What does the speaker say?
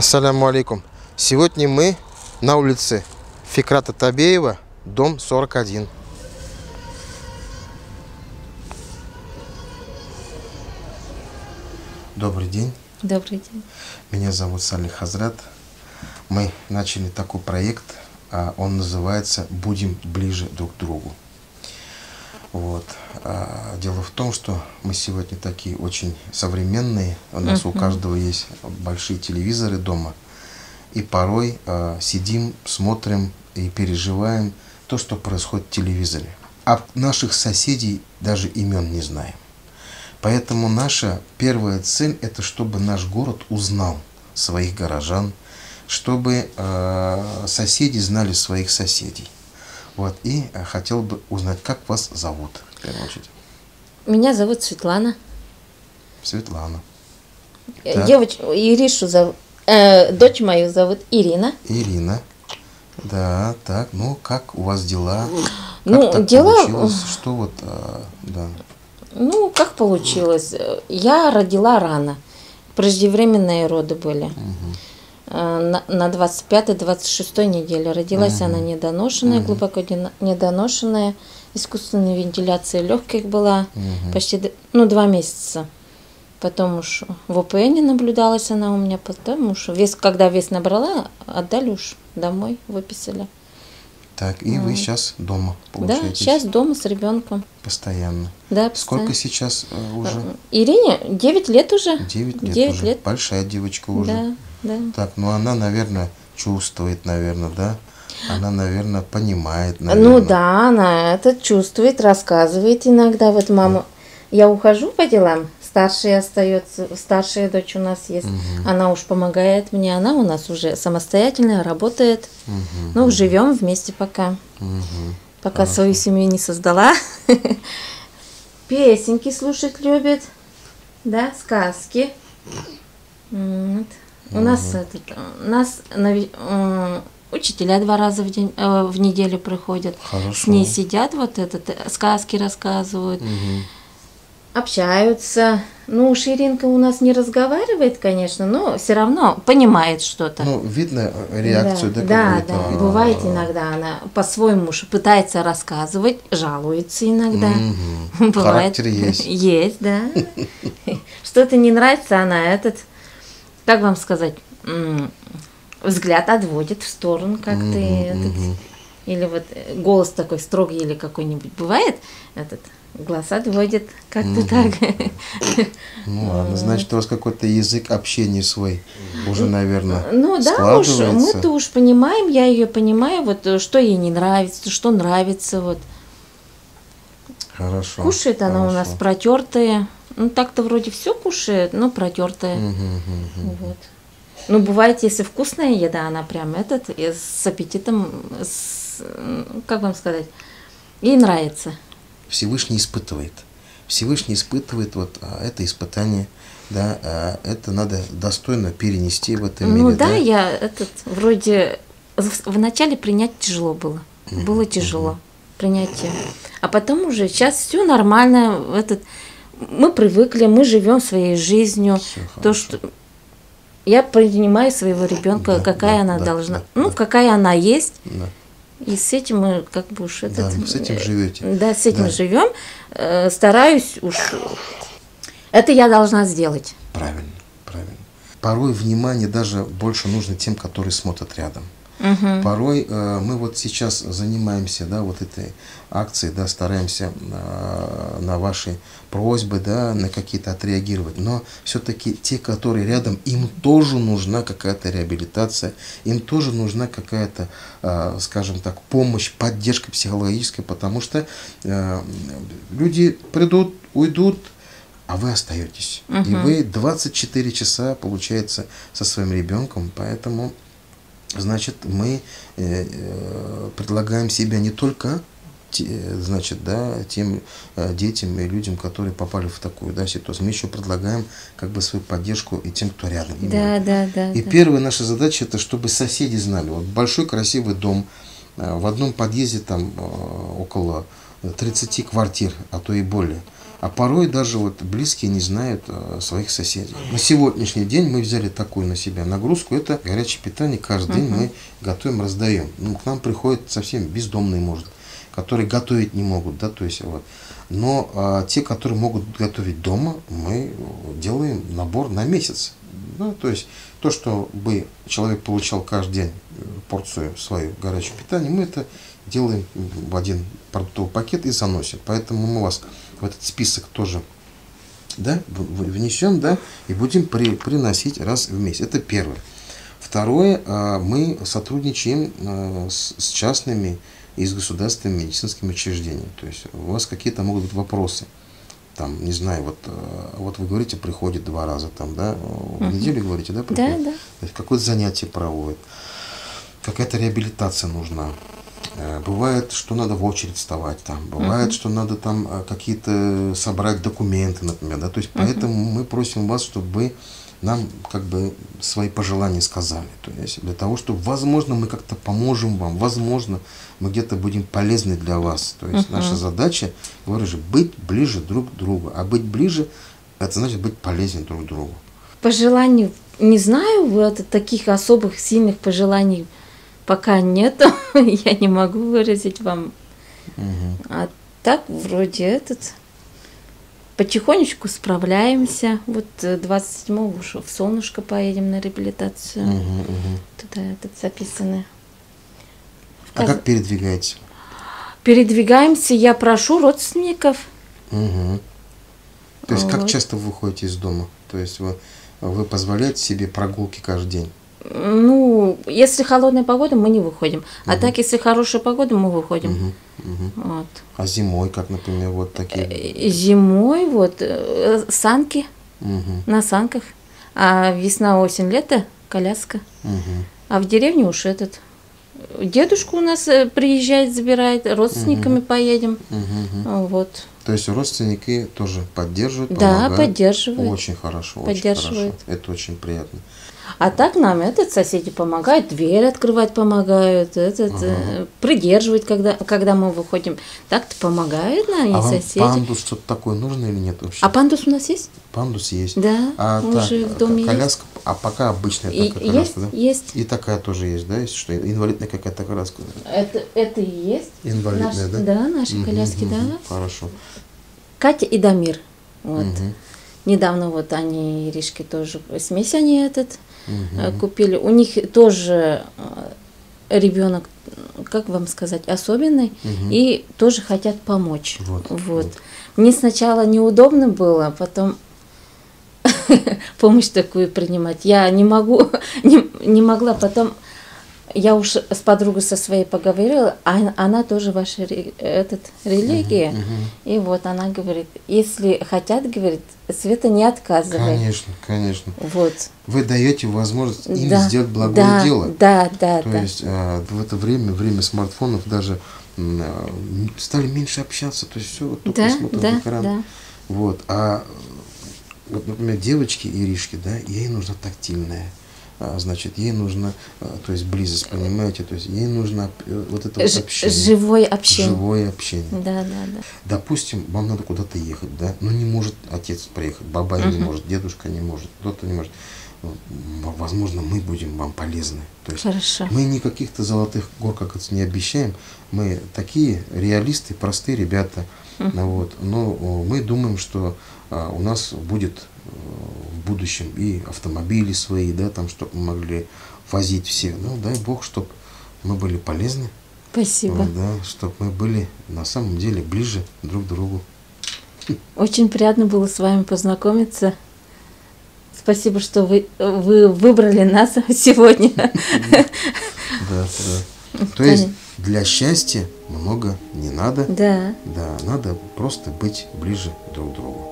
Ассаляму алейкум. Сегодня мы на улице Фикрата Табеева, дом 41. Добрый день. Добрый день. Меня зовут Салих Хазрат. Мы начали такой проект, а он называется «Будем ближе друг к другу». Вот. А дело в том, что мы сегодня такие очень современные. У нас у каждого есть большие телевизоры дома. И порой а, сидим, смотрим и переживаем то, что происходит в телевизоре. А наших соседей даже имен не знаем. Поэтому наша первая цель – это чтобы наш город узнал своих горожан, чтобы э, соседи знали своих соседей. Вот, и э, хотел бы узнать, как вас зовут, в первую очередь. Меня зовут Светлана. Светлана. Э, Так. Девочку Иришу зовут. э, дочь мою зовут Ирина. Ирина. Да, так, ну как у вас дела? Как Ну, так дела- получилось? Что вот, а, да. Ну, как получилось? Э, Я родила рано. Преждевременные роды были. Э, На, на 25-26 неделе родилась она недоношенная, глубоко не- недоношенная. Искусственная вентиляция легких была почти д- ну, два месяца. Потом уж в ОПН наблюдалась она у меня, потом уж вес, когда вес набрала, отдали уж домой, выписали. Так, и вы сейчас дома, Да, получаете? сейчас дома с ребенком. Постоянно. Да, Сколько постоянно. сейчас э, уже? Ирине 9 лет уже. 9 лет 9 уже. лет. Большая девочка уже. Да, да. Так, ну она, наверное, чувствует, наверное, да? Она, наверное, понимает, наверное. Ну да, она это чувствует, рассказывает иногда. Вот мама, я ухожу по делам, старшая остается, старшая дочь у нас есть. Она уж помогает мне, она у нас уже самостоятельная, работает. Мгм, Ну, живем вместе пока. мгм. Пока свою семью не создала. Песенки слушать любит. Да, сказки. Вот. У нас, этот, у нас нави- м, учителя два раза в, день, э, в неделю приходят. С Хорошо. ней сидят, вот этот, э, сказки рассказывают, Мгм. общаются. Ну, Ширинка у нас не разговаривает, конечно, но все равно понимает что-то. Ну, видно э, реакцию, да, да, какую-то? да. А, Бывает иногда она по-своему пытается рассказывать, жалуется иногда. Мгм. Бывает. Характер есть. Есть, да. Что-то не нравится, она этот, как вам сказать, взгляд отводит в сторону как-то. Мгм, и этот. Или вот э, голос такой строгий или какой-нибудь бывает, этот глаз отводит как-то так. Ну ладно, значит, у вас какой-то язык общения свой уже, наверное, Ну да, уж мы-то уж понимаем, я ее понимаю, вот э, что ей не нравится, что нравится, вот. Хорошо. Кушает она у нас хорошо. Ну так-то вроде все кушает, но протертые. Мгм, мгм, мгм. Вот. Ну, бывает, если вкусная еда, она прям этот, с аппетитом, с, как вам сказать, ей нравится. Всевышний испытывает. Всевышний испытывает вот а, это испытание, да, а, это надо достойно перенести в этом ну мире, да, я этот, вроде, вначале принять тяжело было. Было тяжело принятие. А потом уже сейчас все нормально, этот, мы привыкли, мы живем своей жизнью. Всё То, хорошо. что я принимаю своего ребенка, Да, какая да, она да, должна, да, ну, да. какая она есть. Да. И с этим мы как бы уж этот... Да, с этим живете. Да, с этим Да. живем. Э, Стараюсь уж... Это я должна сделать. Правильно, правильно. Порой внимание даже больше нужно тем, которые смотрят рядом. Мгм. Порой э, мы вот сейчас занимаемся, да, вот этой акцией, да, стараемся э, на ваши просьбы, да, на какие-то отреагировать. Но все-таки те, которые рядом, им тоже нужна какая-то реабилитация, им тоже нужна какая-то, э, скажем так, помощь, поддержка психологическая, потому что э, люди придут, уйдут, а вы остаетесь. И Мгм. вы 24 часа, получается, со своим ребенком, поэтому Значит, мы э, э, предлагаем себя не только значит, да, тем э, детям и людям, которые попали в такую да, ситуацию. Мы еще предлагаем как бы свою поддержку и тем, кто рядом. Да, именно. да, да. И да. первая наша задача это чтобы соседи знали. Вот большой красивый дом, в одном подъезде там около 30 квартир, а то и более. А порой даже вот близкие не знают э, своих соседей. На сегодняшний день мы взяли такую на себя нагрузку. Это горячее питание. Каждый день мы готовим, раздаем. Ну, к нам приходят совсем бездомные, может, которые готовить не могут, да, то есть вот. Но а, те, которые могут готовить дома, мы делаем набор на месяц. Ну, то есть то, что бы человек получал каждый день порцию свою горячего питания, мы это делаем в один продуктовый пакет и заносим. Поэтому мы вас в этот список тоже да, внесем, да, и будем при, приносить раз в месяц. Это первое. Второе, а, мы сотрудничаем а, с частными и с государственными медицинскими учреждениями. То есть у вас какие-то могут быть вопросы. Там, не знаю, вот, а, вот вы говорите, приходит два раза, там, да, в неделю говорите, да, приходит? Да, да. Какое-то занятие проводит, какая-то реабилитация нужна. Э, бывает, что надо в очередь вставать там, бывает, uh-huh. что надо там э, какие-то собрать документы, например, да, то есть uh-huh. поэтому мы просим вас, чтобы вы нам как бы свои пожелания сказали, то есть для того, чтобы, возможно, мы как-то поможем вам, возможно, мы где-то будем полезны для вас, то есть uh-huh. наша задача, говорю же, быть ближе друг к другу, а быть ближе, это значит быть полезен друг другу. Пожеланий, не знаю, вот таких особых сильных пожеланий пока нет, я не могу выразить вам. Угу. А так вроде этот потихонечку справляемся. Вот 27-го э, уже в Солнышко поедем на реабилитацию. Угу, угу. Туда этот записаны. А как передвигаетесь? Передвигаемся, я прошу родственников. Угу. То есть вот. как часто вы выходите из дома? То есть вы, вы позволяете себе прогулки каждый день? Ну, если холодная погода, мы не выходим. Угу. А так, если хорошая погода, мы выходим. Угу, угу. Вот. А зимой, как, например, вот такие? Э, зимой вот э, санки угу. на санках. А весна, осень, лето коляска. Угу. А в деревне уж этот дедушка у нас э, приезжает, забирает, родственниками угу. поедем. Угу. Вот. То есть родственники тоже поддерживают, помогают? Да, поддерживают. Очень хорошо, поддерживают. очень хорошо. Это очень приятно. А так нам этот соседи помогают, дверь открывать помогают, этот э, придерживать, когда, когда мы выходим. Так-то помогают нам а соседи. Вам пандус что-то такое нужно или нет вообще? А пандус у нас есть? Пандус есть. Да. А уже так, в доме коляска, есть. а пока обычная и, такая коляска, есть, да? Есть. И такая тоже есть, да? Есть что? Инвалидная какая-то коляска. Это, это и есть. Инвалидная, Наш, да? Да, наши угу, коляски, угу, да. Хорошо. Катя и Дамир. Вот. Угу. Недавно вот они, Иришки, тоже смесь они этот угу. купили. У них тоже э, ребенок, как вам сказать, особенный, угу. и тоже хотят помочь. Вот, вот. вот. Мне сначала неудобно было, потом помощь такую принимать. Я не могу, не, не могла потом я уж с подругой со своей поговорила, а она тоже ваша этот, религия. Uh-huh, uh-huh. И вот она говорит, если хотят, говорит, Света не отказывает. Конечно, конечно. Вот. Вы даете возможность им да, сделать благое да, дело. Да, да, То да. есть а, в это время, время смартфонов даже а, стали меньше общаться, то есть все вот только да, смотрят да, экран. Да. Вот. А вот, например, девочки Иришки, да, ей нужна тактильная значит, ей нужно, а, то есть близость, понимаете, то есть ей нужно э, вот это вот общение. Живое общение. Живое общение. Да, да, да. Допустим, вам надо куда-то ехать, да, но не может отец приехать, баба uh-huh. не может, дедушка не может, кто-то не может. Возможно, мы будем вам полезны. То есть Хорошо. мы никаких-то золотых гор, как это не обещаем. Мы такие реалисты, простые ребята. Uh-huh. Вот. Но мы думаем, что а, у нас будет э, в будущем и автомобили свои, да, там, чтобы мы могли возить всех. Ну, дай Бог, чтобы мы были полезны. Спасибо. Вот, да, чтобы мы были на самом деле ближе друг к другу. Очень приятно было с вами познакомиться. Спасибо, что вы, вы выбрали нас сегодня. Да, да. То есть для счастья много не надо. Да. Да, надо просто быть ближе друг к другу.